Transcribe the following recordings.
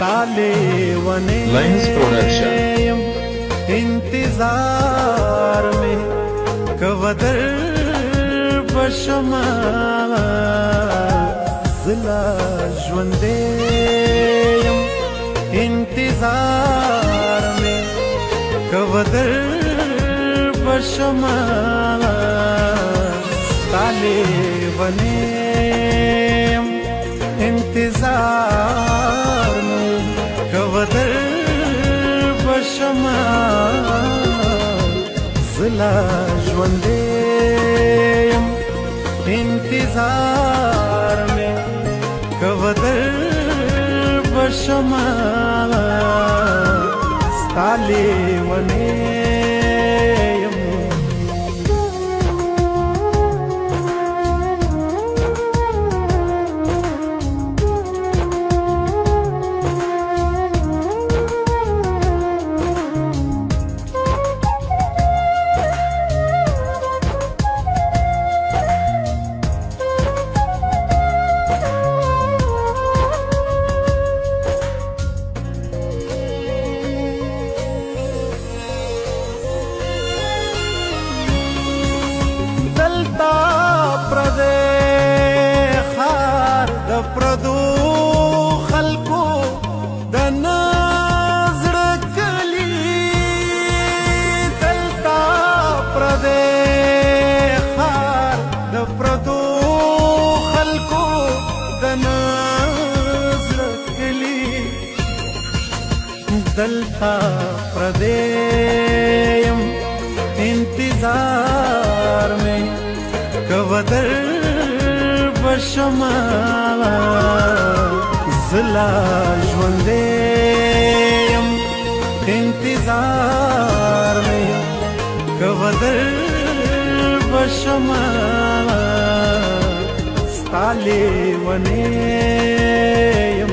ताले वने इंतजार में कवदर बशमा जिला ज्वंदे इंतजार में कवदर बशमा ताले वने इंतजार لا ژوندې یم انتظار مې کو در بشما ستاله ونه پردو خلکو د نظر کلی دلتا پردې خار د پردو خلکو د نظر کلی دلتا پردې انتظار میں کودر بشما زلا ژوندې يم انتظار مې کوذر بشما ستاله ونه يم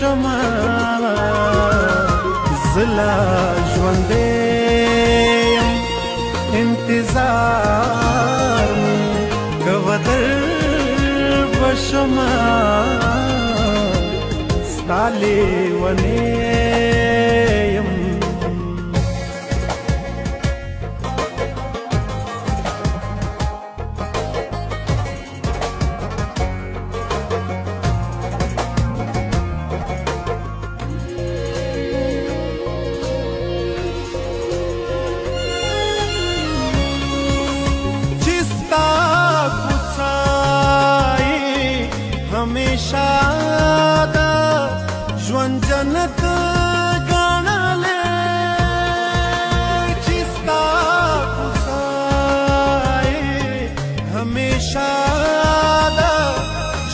شما زلا ژوندې انتظار کو در بشما ستاله ونه همیشه دا ژوند جنت ګڼلې چې ستا کوڅه همیشه دا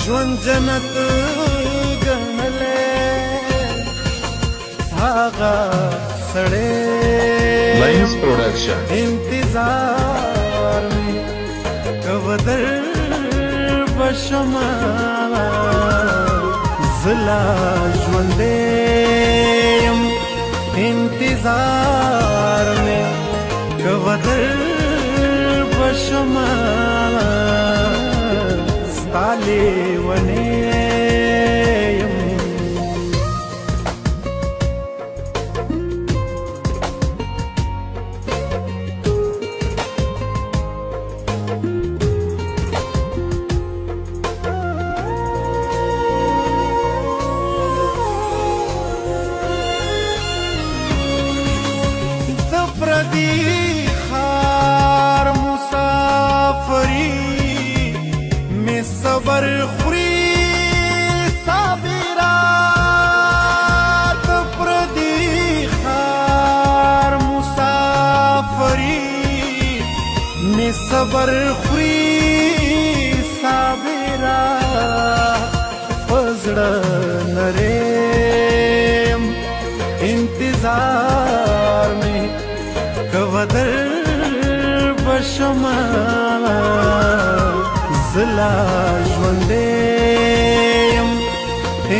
ژوند جنت ګڼلې هغه سړې لاینز پروډکشن انتظار مې کو در شما زلا ژوندې يم انتظار مې کوتر بشما ستاله ونه زبر خوري صابرا فزړه نرم انتظار مې کو در بشما زلا ژوندم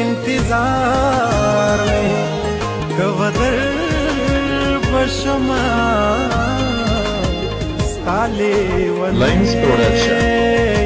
انتظار مې کو در بشما काले लाइन्स प्रोडक्शन